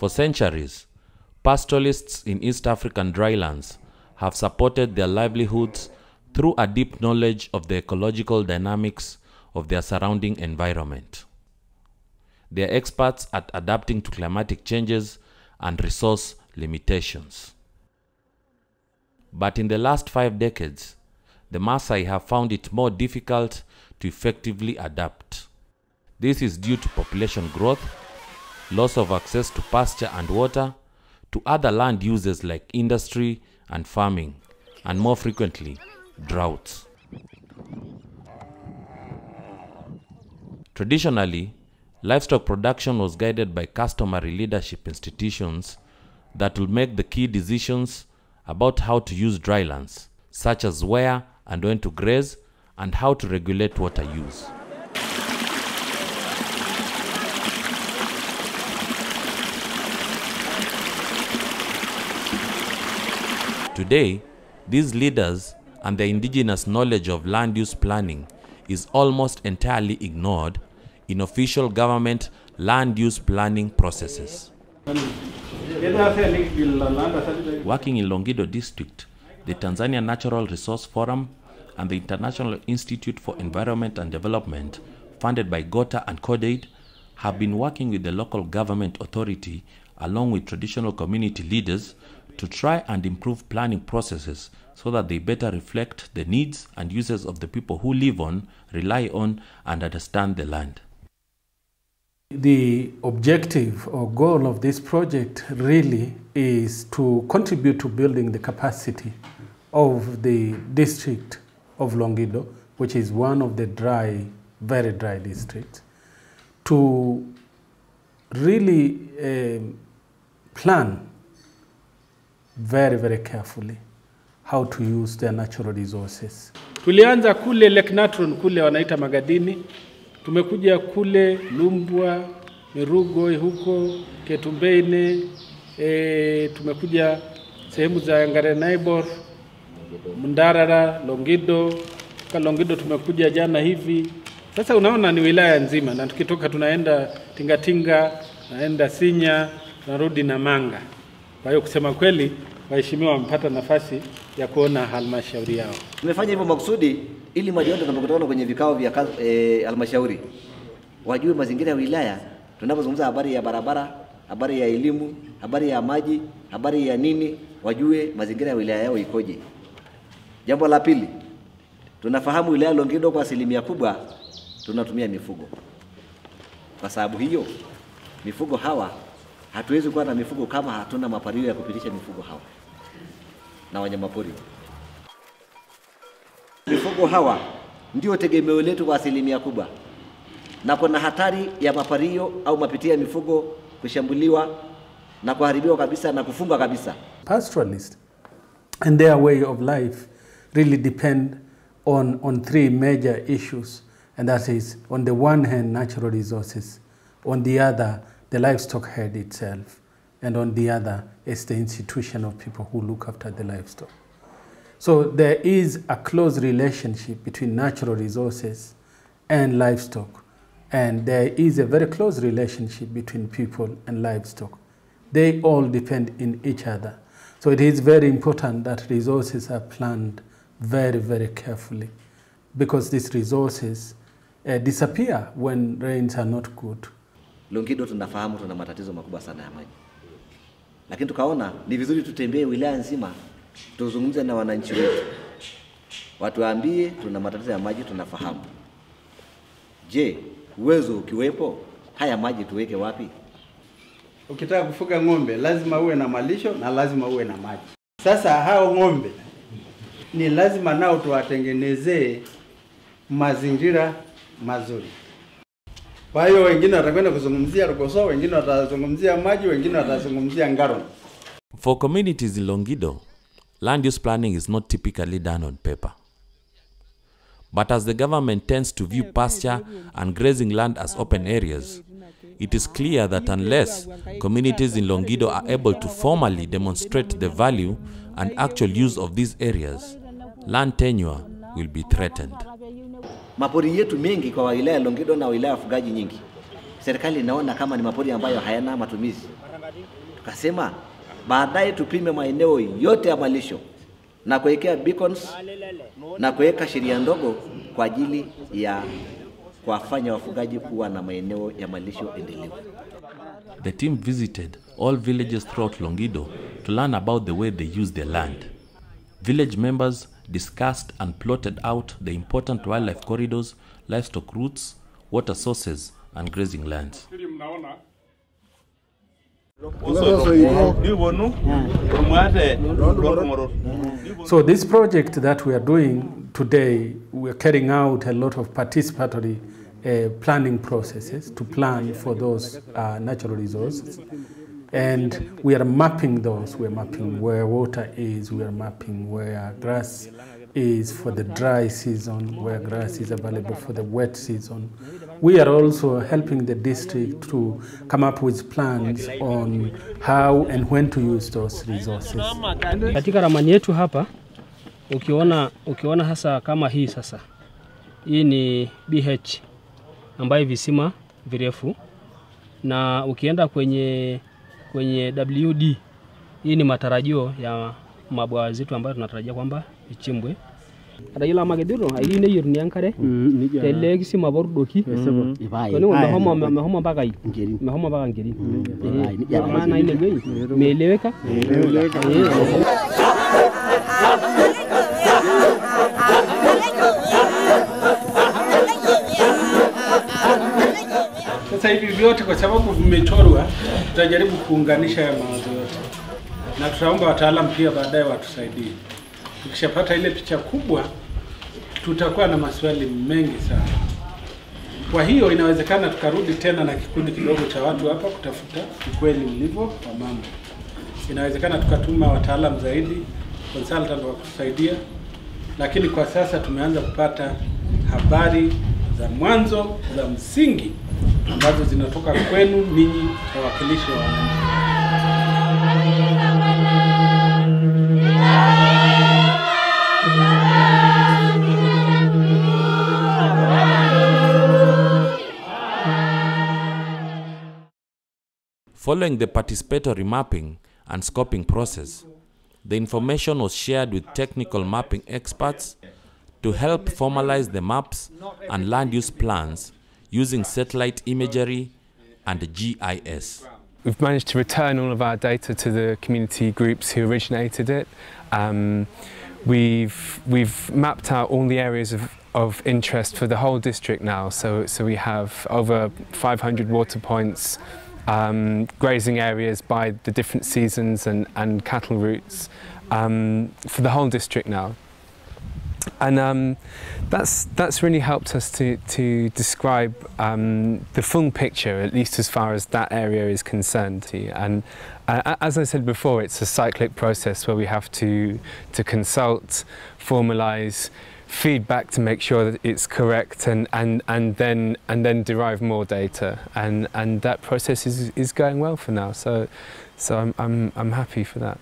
For centuries, pastoralists in East African drylands have supported their livelihoods through a deep knowledge of the ecological dynamics of their surrounding environment. They are experts at adapting to climatic changes and resource limitations. But in the last five decades, the Maasai have found it more difficult to effectively adapt. This is due to population growth, loss of access to pasture and water, to other land uses like industry and farming, and more frequently, droughts. Traditionally, livestock production was guided by customary leadership institutions that will make the key decisions about how to use drylands, such as where and when to graze and how to regulate water use. Today, these leaders and the indigenous knowledge of land use planning is almost entirely ignored in official government land use planning processes. Working in Longido district, the Tanzania Natural Resource Forum and the International Institute for Environment and Development, funded by GOTA and CODAID, have been working with the local government authority along with traditional community leaders to try and improve planning processes so that they better reflect the needs and uses of the people who live on, rely on, and understand the land. The objective or goal of this project really is to contribute to building the capacity of the district of Longido, which is one of the dry, very dry districts, to really um, plan very, very carefully how to use their natural resources. Tulianza kule Lake Natron kule wanaita Magadini, tumekuja kule Lumbwa, Mirugo huko Ketumbeine, e, tumekuja sehemu za Ngarenaibor, Mundarara, Longido, ka Longido tumekuja jana hivi. Sasa unaona ni wilaya nzima, na tukitoka tunaenda Tingatinga, naenda Sinya, tunarudi Namanga. Kwa hiyo kusema kweli, waheshimiwa wamepata nafasi ya kuona halmashauri yao. Tumefanya hivyo makusudi ili madiwani tunapokutana kwenye vikao vya halmashauri e, halmashauri wajue mazingira ya wilaya, tunapozungumza habari ya barabara, habari ya elimu, habari ya maji, habari ya nini, wajue mazingira ya wilaya yao ikoje. Jambo la pili, tunafahamu wilaya ya Longido kwa asilimia kubwa tunatumia mifugo. Kwa sababu hiyo, mifugo hawa hatuwezi kuwa na mifugo kama hatuna mapario ya kupitisha mifugo hawa na wanyamapori. Mifugo hawa ndio tegemeo letu kwa asilimia kubwa, na kuna hatari ya mapario au mapitia ya mifugo kushambuliwa na kuharibiwa kabisa na kufungwa kabisa. Pastoralists and their way of life really depend on, on three major issues, and that is, on the one hand, natural resources, on the other, the livestock herd itself, and on the other is the institution of people who look after the livestock. So there is a close relationship between natural resources and livestock, and there is a very close relationship between people and livestock. They all depend in each other. So it is very important that resources are planned very, very carefully because these resources uh, disappear when rains are not good. Longido tunafahamu tuna matatizo makubwa sana ya maji, lakini tukaona ni vizuri tutembee wilaya nzima, tuzungumze na wananchi wetu, watuambie tuna matatizo ya maji, tunafahamu. Je, uwezo ukiwepo, haya maji tuweke wapi? Ukitaka kufuga ng'ombe lazima uwe na malisho na lazima uwe na maji. Sasa hao ng'ombe ni lazima nao tuwatengenezee mazingira mazuri. Kwa hiyo wengine watakwenda kuzungumzia Rukoso, wengine watazungumzia maji, wengine watazungumzia ngaro. For communities in Longido, land use planning is not typically done on paper. But as the government tends to view pasture and grazing land as open areas, it is clear that unless communities in Longido are able to formally demonstrate the value and actual use of these areas, land tenure will be threatened. Mapori yetu mengi kwa wilaya ya Longido na wilaya ya wafugaji nyingi, serikali inaona kama ni mapori ambayo hayana matumizi. Tukasema baadaye tupime maeneo yote ya malisho na kuwekea beacons na kuweka sheria ndogo kwa ajili ya kuwafanya wafugaji kuwa na maeneo ya malisho endelevu. The team visited all villages throughout Longido to learn about the way they use their land. Village members discussed and plotted out the important wildlife corridors, livestock routes, water sources, and grazing lands. So this project that we are doing today, we are carrying out a lot of participatory uh, planning processes to plan for those uh, natural resources. And we are mapping those. We are mapping where water is. We are mapping where grass is for the dry season, where grass is available for the wet season. We are also helping the district to come up with plans on how and when to use those resources. Katika ramani yetu hapa ukiona, ukiona hasa kama hii sasa, hii ni BH ambayo visima virefu, na ukienda kwenye kwenye WD hii ni matarajio ya mabwawa zetu ambayo tunatarajia kwamba ichimbwe. Atayiolo amagediro ayieu neyieruni enkare tele kisima pordoki toning'o mehomo mehomo mpaka i mehomo mpaka nkeri Eh, maana ine wuei meeleweka. Eh. Sasa hivi vyote kwa sababu vimechorwa, tutajaribu kuunganisha ya mawazo yote, na tutaomba wataalam pia baadaye watusaidie. Tukishapata ile picha kubwa, tutakuwa na maswali mengi sana. Kwa hiyo inawezekana tukarudi tena na kikundi kidogo cha watu hapa kutafuta ukweli ulivyo wa mambo. Inawezekana tukatuma wataalam zaidi, consultant wa kutusaidia, lakini kwa sasa tumeanza kupata habari za mwanzo za msingi ambazo zinatoka kwenu ninyi wawakilishi wa wananchi. Following the participatory mapping and scoping process, the information was shared with technical mapping experts to help formalize the maps and land use plans using satellite imagery and GIS. We've managed to return all of our data to the community groups who originated it. Um, we've, we've mapped out all the areas of, of interest for the whole district now. So, so we have over 500 water points, um, grazing areas by the different seasons and, and cattle routes um, for the whole district now. And um, that's, that's really helped us to, to describe um, the full picture, at least as far as that area is concerned. And uh, as I said before, it's a cyclic process where we have to, to consult, formalise, feedback to make sure that it's correct and, and, and, then, and then derive more data. And, and that process is, is going well for now. So, so I'm, I'm, I'm happy for that.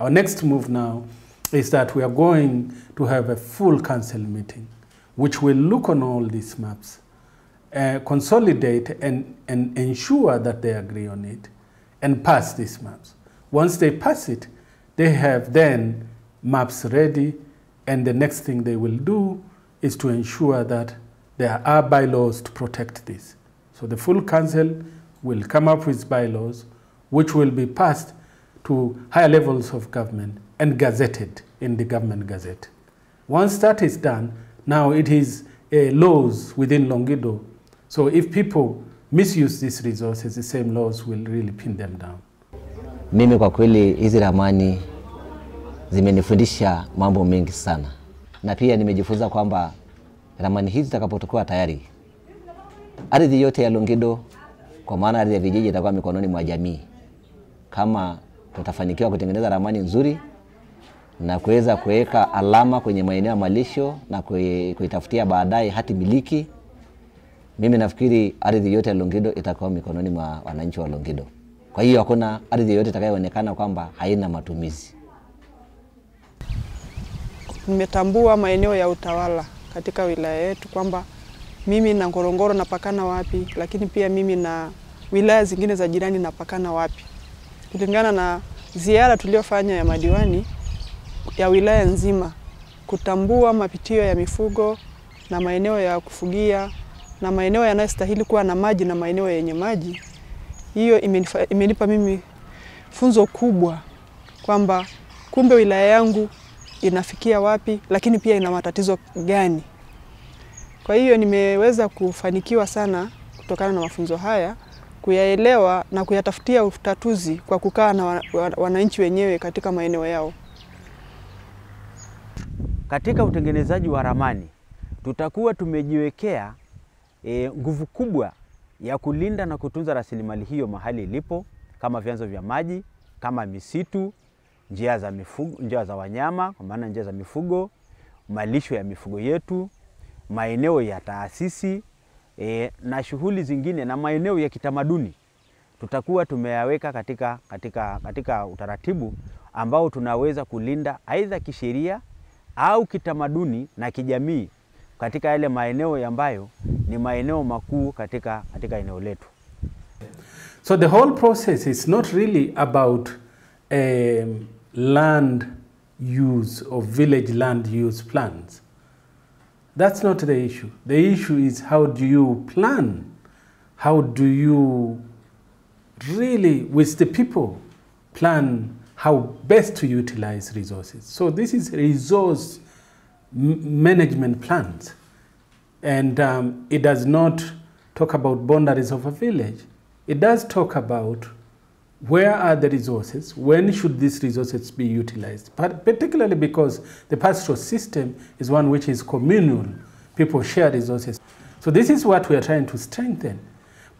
Our next move now is that we are going to have a full council meeting, which will look on all these maps, uh, consolidate and, and ensure that they agree on it, and pass these maps. Once they pass it, they have then maps ready, and the next thing they will do is to ensure that there are bylaws to protect this. So the full council will come up with bylaws, which will be passed to higher levels of government and gazetted in the government gazette. Once that is done, now it is uh, laws within Longido. So if people misuse these resources, the same laws will really pin them down. Mimi kwa kweli hizi ramani zimenifundisha mambo mengi sana, na pia nimejifunza kwamba ramani hizi zitakapotokuwa tayari, ardhi yote ya Longido, kwa maana ardhi ya vijiji itakuwa mikononi mwa jamii. Kama tutafanikiwa kutengeneza ramani nzuri na kuweza kuweka alama kwenye maeneo ya malisho na kuitafutia baadaye hati miliki, mimi nafikiri ardhi yote ya Longido itakuwa mikononi mwa wananchi wa Longido. Kwa hiyo hakuna ardhi yoyote itakayoonekana kwamba haina matumizi. Nimetambua maeneo ya utawala katika wilaya yetu kwamba mimi na Ngorongoro napakana wapi, lakini pia mimi na wilaya zingine za jirani napakana wapi, kulingana na ziara tuliyofanya ya madiwani ya wilaya nzima, kutambua mapitio ya mifugo na maeneo ya kufugia na maeneo yanayostahili kuwa na maji na maeneo yenye maji. Hiyo imenifa, imenipa mimi funzo kubwa kwamba kumbe wilaya yangu inafikia wapi, lakini pia ina matatizo gani. Kwa hiyo nimeweza kufanikiwa sana kutokana na mafunzo haya kuyaelewa na kuyatafutia utatuzi kwa kukaa na wa- wa- wananchi wenyewe katika maeneo yao. Katika utengenezaji wa ramani tutakuwa tumejiwekea e, nguvu kubwa ya kulinda na kutunza rasilimali hiyo mahali ilipo, kama vyanzo vya maji, kama misitu, njia za mifugo, njia za wanyama, kwa maana njia za mifugo, malisho ya mifugo yetu, maeneo ya taasisi e, na shughuli zingine na maeneo ya kitamaduni. Tutakuwa tumeyaweka katika, katika, katika utaratibu ambao tunaweza kulinda aidha kisheria au kitamaduni na kijamii katika yale maeneo ambayo ni maeneo makuu katika, katika eneo letu. So the whole process is not really about um, land use or village land use plans. That's not the issue. The issue is how do you plan? How do you really, with the people, plan how best to utilize resources? So this is resource management plans. And um, it does not talk about boundaries of a village. It does talk about where are the resources, when should these resources be utilized, but particularly because the pastoral system is one which is communal, people share resources. So this is what we are trying to strengthen.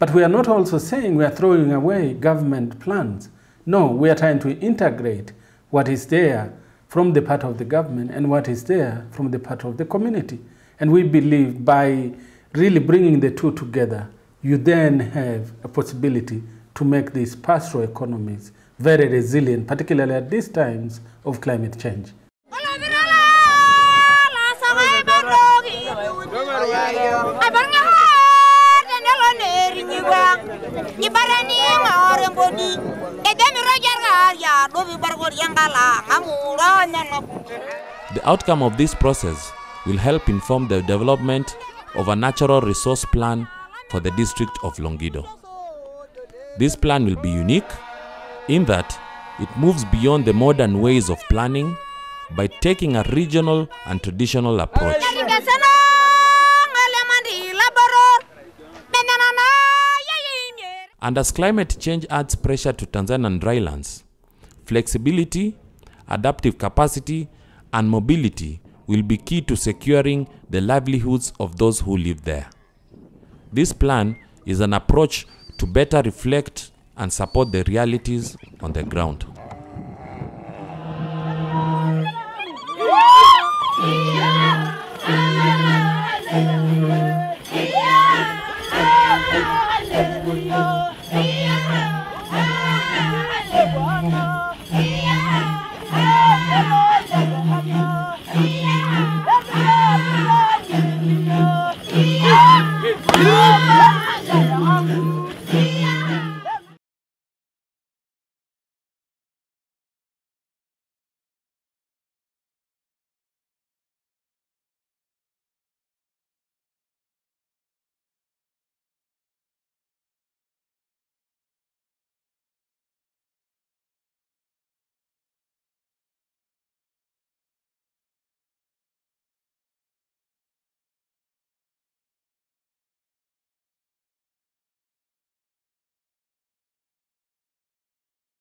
But we are not also saying we are throwing away government plans. No, we are trying to integrate what is there from the part of the government and what is there from the part of the community. And we believe by really bringing the two together, you then have a possibility to make these pastoral economies very resilient, particularly at these times of climate change. The outcome of this process will help inform the development of a natural resource plan for the district of Longido. This plan will be unique in that it moves beyond the modern ways of planning by taking a regional and traditional approach. And as climate change adds pressure to Tanzanian drylands, flexibility, adaptive capacity, and mobility will be key to securing the livelihoods of those who live there. This plan is an approach to better reflect and support the realities on the ground.